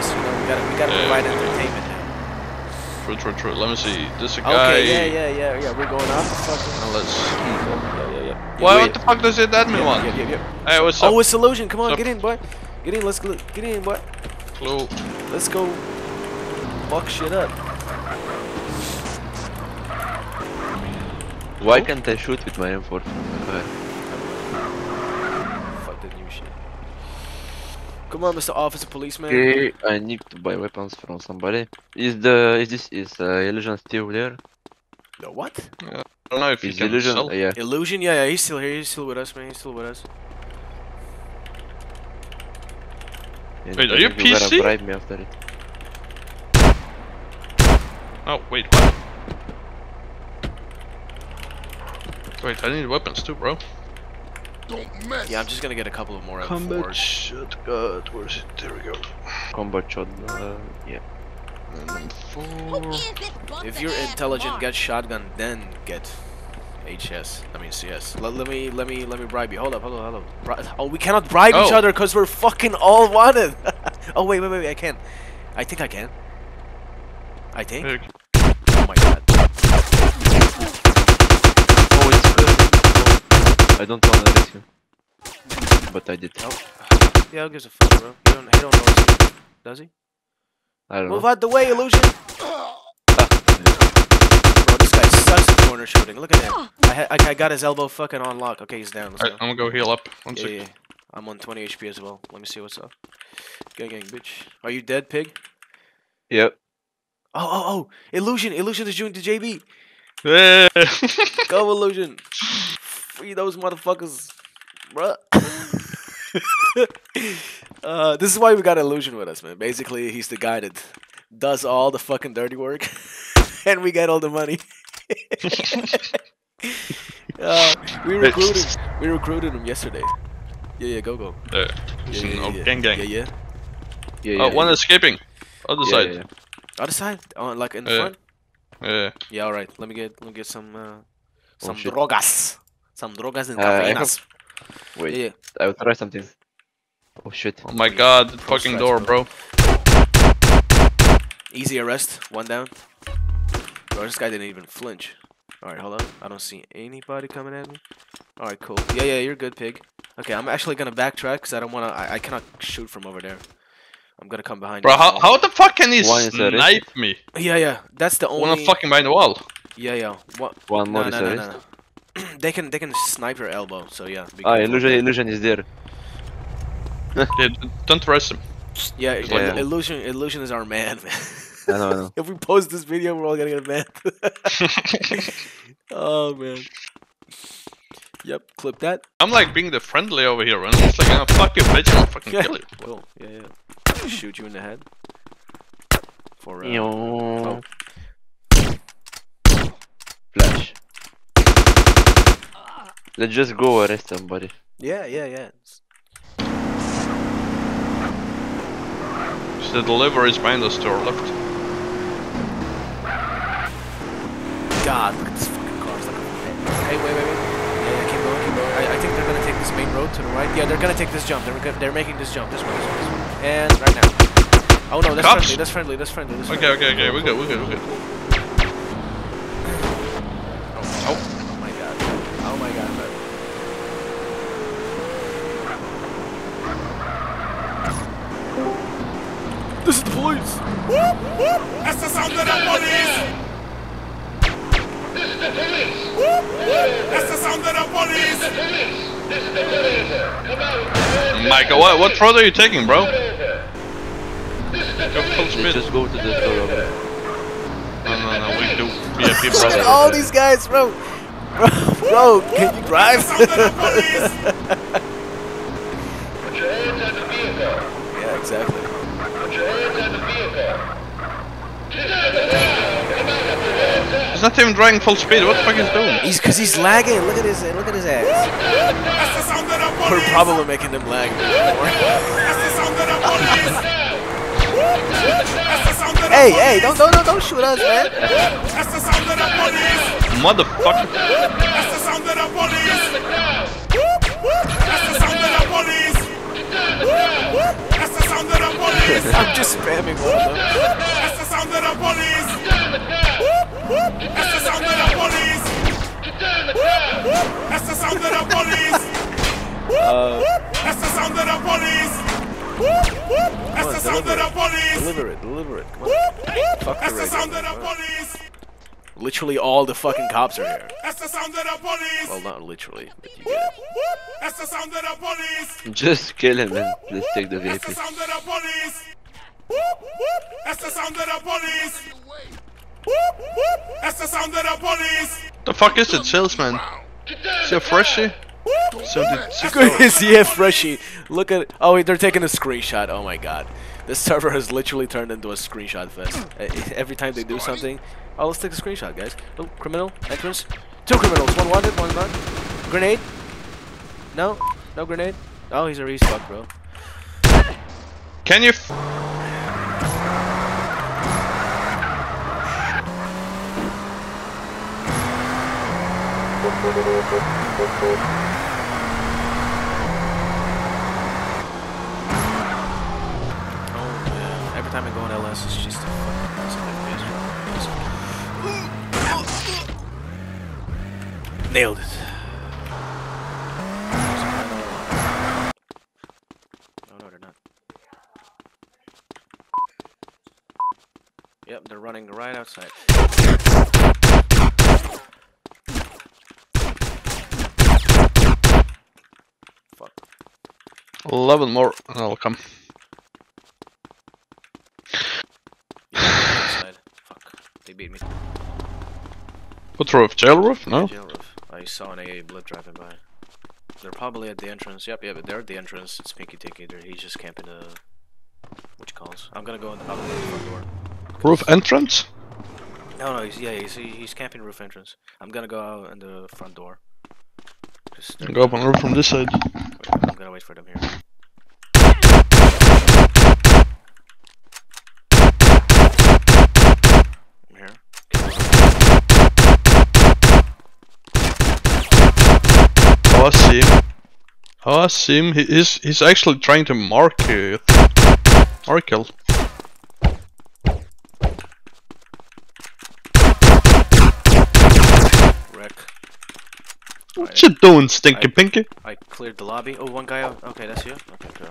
us. You know, we gotta we gotta Yeah, provide yeah. entertainment. now. True, true, true. Let me see. This a guy. Okay, yeah, yeah, yeah, yeah. We're going off the fucking. Now let's. Yeah, yeah, yeah. Why? Wait. What the fuck does it admin Yeah, want? yeah, yeah, yeah. Hey, what's up? Oh, it's illusion. Come on, What's get in, boy. Get in. Let's go. Get in, boy. Clue. Let's go. Fuck shit up. Why can't I shoot with my M4 from the car? Fuck the new shit. Come on, Mr. Officer Policeman. Okay, I need to buy weapons from somebody. Is the is this is uh, illusion still there? The what? I don't know if you Is can illusion? sell. yeah. Illusion? Yeah, yeah. He's still here. He's still with us, man. He's still with us. And Wait, are you think gotta PC? bribe me after it. Oh, wait, what? Wait, I need weapons too, bro. Yeah, I'm just gonna get a couple of more Combat M4s. shit, where's it? There we go. Combat shot. Uh, yeah. And then four. If you're intelligent, get shotgun, then get HS. I mean CS. Let, let me let me let me bribe you. Hold up, hold up, hold up. Bri oh, we cannot bribe each Oh. other because we're fucking all wanted. oh wait, wait, wait, wait, I can. I think I can. I think. Hey, Oh my god. It's good. I don't wanna risk you. But I did. Oh. Yeah, who gives a fuck, bro? He don't, he don't know us, does he? I don't Move know. out the way, illusion. Bro, this guy sucks at corner shooting. Look at him. I, ha I, I got his elbow fucking on lock. Okay, he's down. Let's Alright, go. I'm gonna go heal up. One Yeah, second. yeah. I'm on 20 HP as well. Let me see what's up. Gang, gang, bitch. Are you dead, pig? Yep. Oh, oh, oh! Illusion! Illusion is doing to JB! Yeah. Go, Illusion! Free those motherfuckers! Bruh! uh, this is why we got Illusion with us, man. Basically, he's the guy that does all the fucking dirty work, and we get all the money. uh, we recruited, we recruited him yesterday. Yeah, yeah, go, go. Yeah. Yeah, yeah, Oh, yeah. gang, gang. Yeah, yeah. Yeah, yeah. Oh, one escaping. Other yeah, side. yeah, yeah. Other side, oh, like in the Yeah. front. Yeah. Yeah, all right. Let me get, let me get some, uh, some shit. drogas, some drogas and Uh, I cafeínas. Wait, Yeah, yeah. I will try something. Oh shit. Oh my god, the Pro fucking door, bro. bro. Easy arrest, one down. Bro, this guy didn't even flinch. All right, hold on. I don't see anybody coming at me. All right, cool. Yeah, yeah, you're good, pig. Okay, I'm actually gonna backtrack because I don't wanna. I, I cannot shoot from over there. I'm gonna come behind. Bro, you. how, how the fuck can he One is snipe me Yeah, yeah. That's the when I'm fucking behind the wall? Yeah, yeah. What? One more No, is no, a no, no. they can they can snipe your elbow. So yeah. Ah, illusion, illusion is there. Yeah, don't arrest him. Yeah, It's like- illusion. Illusion is our man, man. I know, I know. if we post this video, we're all gonna get banned. oh man. Yep, clip that. I'm like being the friendly over here, and it's like, I'm fuck you, bitch, I'm fucking Yeah. kill you. Cool. Yeah, yeah. Shoot you in the head. For uh, Yo. Let's just go arrest somebody. yeah, yeah, yeah. So the delivery is behind us to our left. God, look at this fucking car. It's like a... Hey, wait, wait, wait. Yeah, yeah, keep going, keep going. I, I think they're gonna take this main road to the right. Yeah, they're gonna take this jump. They're go- they're making this jump. This one, this one, this one. And right now. Oh no, that's Cops! friendly. That's friendly. That's friendly. That's Okay, friendly. okay, okay, we're good, we're good, we're good. This is the police. That's the sound of the police! That's the sound of the police! Michael, what, what road are you taking, bro? Go full Let's speed. just go to the store over there. No, no, no, we do VIP, brother. All these guys, bro. Bro, bro can you drive? He's not even driving full speed, what the fuck is he doing? He's cause he's lagging. Look at his look at his ass. That's the sound of the We're probably making him lag. That's the sound of the police! That's the sound of the hey, hey, don't don't don't don't shoot us, man. That's the sound of the police! Motherfucker. That's the sound of the police! That's the sound of the police! That's the sound sound of the police. I'm just spamming one of them. That's the sound of the police. That's Uh, that's the sound of the police. That's the sound of the police. Deliver it, deliver it. Come on. Fuck That's the the sound of the police. Literally all the fucking cops are here. That's the sound of the police. Well, not literally, but you get it. That's the sound of the police. Just kill him and let's take the That's the VIP. sound of the police. That's the sound of the police. That's the sound of the police. The fuck is it, salesman? Is he a freshie? 76 Good is yeah, freshie. Look at oh wait, they're taking a screenshot. Oh my god, this server has literally turned into a screenshot fest. Uh, Every time they do something, oh let's take a screenshot, guys. Oh, criminal entrance, two criminals, one wanted, one not. Grenade? No, no grenade. Oh, he's a he's fucked, bro. Can you? F- Oh yeah. Every time I go on LS, it's just a fucking mess of. Nailed it. No, they're not. Yep, they're running right outside. Fuck. 11 more and I'll come. outside. Fuck. They beat me. What roof? Jail roof? No? Jail roof. I saw an AA blip driving by. They're probably at the entrance. Yep, yep, they're at the entrance. It's Pinky. They're, he's just camping the. What you calls? I'm gonna go in the, out the front door. Roof entrance? No, no, he's yeah, he's he's camping roof entrance. I'm gonna go out in the front door. Just Go up on roof from this side. I'm gonna wait for them here. I'm here. Oh, I see him. Oh, I see him. He is, he's actually trying to mark uh, Oracle. Wreck. What you doing, Stinky I- Pinky? I cleared the lobby. Oh, one guy out. Okay, that's you. Okay, cool.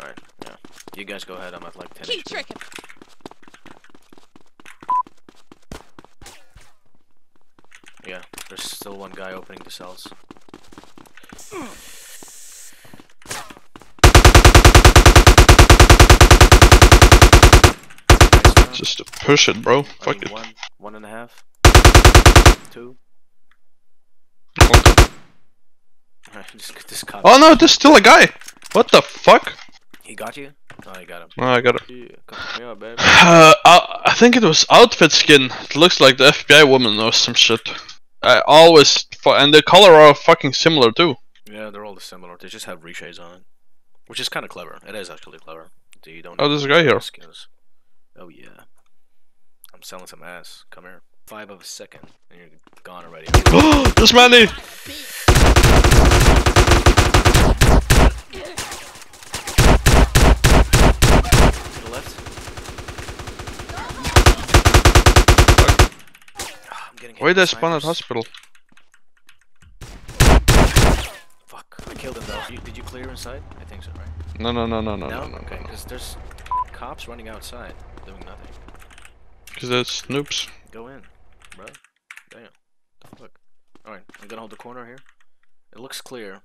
All right, yeah. You guys go ahead. I'm at like 10 Keep HP. tricking. Yeah, there's still one guy opening the cells. Just push it, bro. Fuck it. One, one and a half, two. Okay. Alright, this. Oh no, there's still a guy! What the fuck? He got you? Oh, I got him. Oh, I got it. Yeah, come here, baby. Uh, I, I think it was outfit skin. It looks like the FBI woman or some shit. I always, and the color are fucking similar too. Yeah, they're all similar. They just have reshades on it, which is kind of clever. It is actually clever. Do you don't? Oh, there's a guy here. Skins. Oh yeah. I'm selling some ass. Come here. Five of a second, and you're gone already. to there's Manny! the left. Ah, I'm getting hit Why with they spawn at hospital? Fuck! I killed him though. You, did you clear inside? I think so, right? No, no, no, no, no, No. no, no, okay, no. because there's cops running outside doing nothing. Because there's snoops. Go in, bro. Damn. Fuck. Alright, I'm gonna hold the corner here. It looks clear.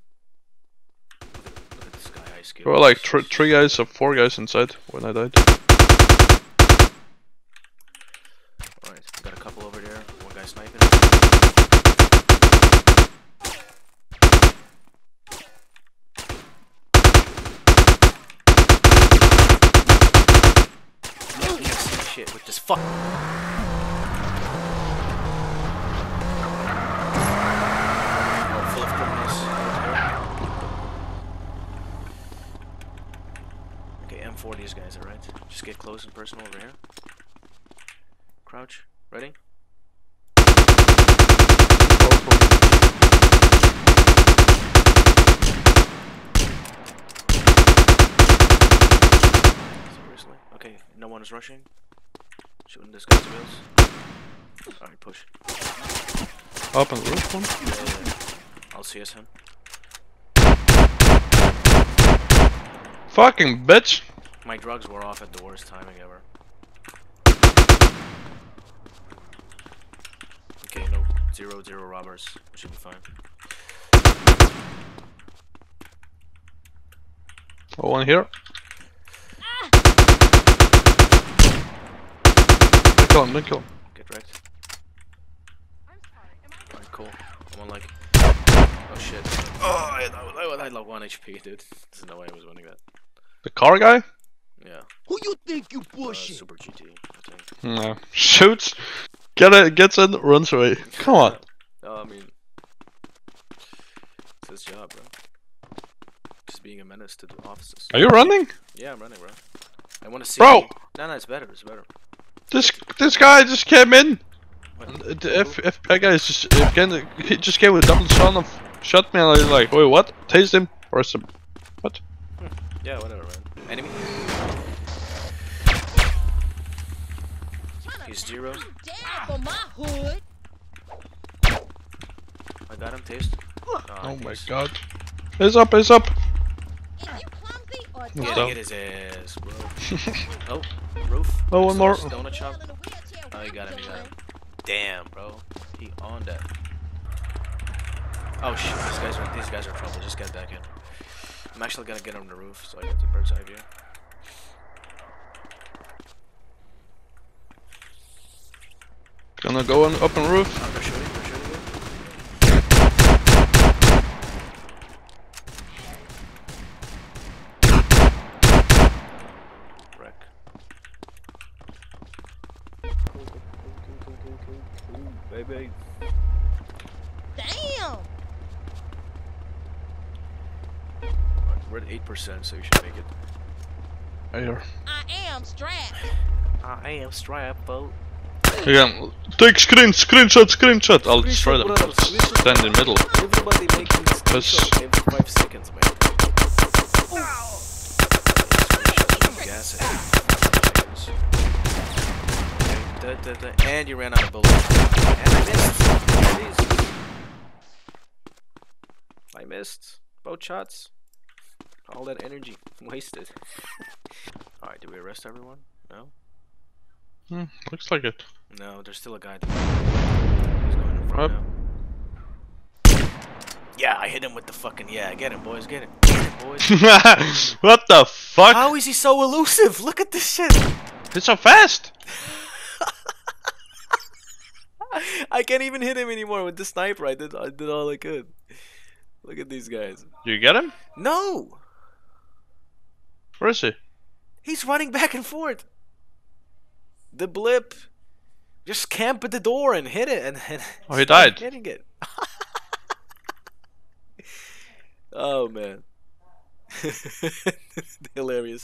Look at, this guy, ice cube. There were like thr three guys or four guys inside when I died. Alright, got a couple over there. Guy sniping. Yeah, can't see shit with this fuck. Oh, full of criminals. Okay, M4 these guys, alright? Just get close and personal over here. Crouch. Ready? Okay, no one is rushing. Shooting this guy's wheels. Alright, push. Up on the roof one. Yeah, yeah. I'll CS him. Fucking bitch. My drugs were off at the worst timing ever. Okay, no zero zero robbers. We should be fine. Oh, one here. Kill him, don't kill him. Get wrecked. Alright, cool. I'm on like. Oh shit. Oh, I, I, I had like 1 HP, dude. There's no way I was winning that. The car guy? Yeah. Who you think you Uh. Super GT, I think. No. Shoots. Get it, gets in, runs away. Come on. No, I mean. It's his job, bro. Just being a menace to the officers. Are you running? Yeah, I'm running, bro. I want to see. Bro! No, no, it's better. It's better. This this guy just came in. What? And The F FBI guy is just again he just came with a double shot of shot me and I was like, wait what? Taste him or some what? Hmm. Yeah, whatever, man. Enemy. He's zero. My. I got him. Taste. Ah, oh my god. He's up, he's up. Is you clumsy He's Yeah, down. get his ass, bro. oh, roof. Oh, one more. Donut shop. in a wheelchair Oh, you got him. You got him. Damn, bro. He on that. Oh shit, these guys are these guys are trouble. Just get back in. I'm actually gonna get on the roof so I get the bird's eye view. Gonna go on up on roof. Oh, they're shooting. They're shooting. me. Wreck. Baby. Damn. We're at eight percent, so you should make it. Here. I am strapped. I am strapped, boat. Again, take screen, screenshot, screenshot. I'll destroy them. brother. Stand in the middle. Everybody making Yes. screenshot every five seconds, man. And you ran out of bullets. And I missed. Jesus. I missed. Both shots. All that energy wasted. Alright, do we arrest everyone? No? Hmm, looks like it. No, there's still a guy. there. He's going in front now. Yeah, I hit him with the fucking yeah. Get him, boys. Get him. Get him, boys. what the fuck? How is he so elusive? Look at this shit. It's so fast. I can't even hit him anymore with the sniper. I did. I did all I could. Look at these guys. You get him? No, Where is he? he's running back and forth. The blip. Just camp at the door and hit it, and, and Oh, he died. Hitting it. oh man. Hilarious.